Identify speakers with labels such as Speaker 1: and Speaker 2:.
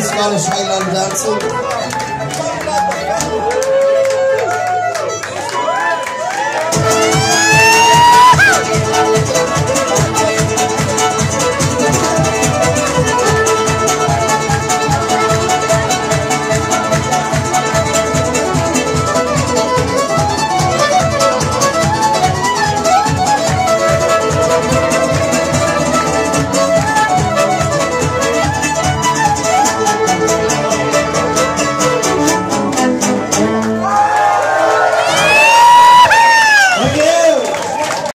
Speaker 1: Scottish Highland dancing.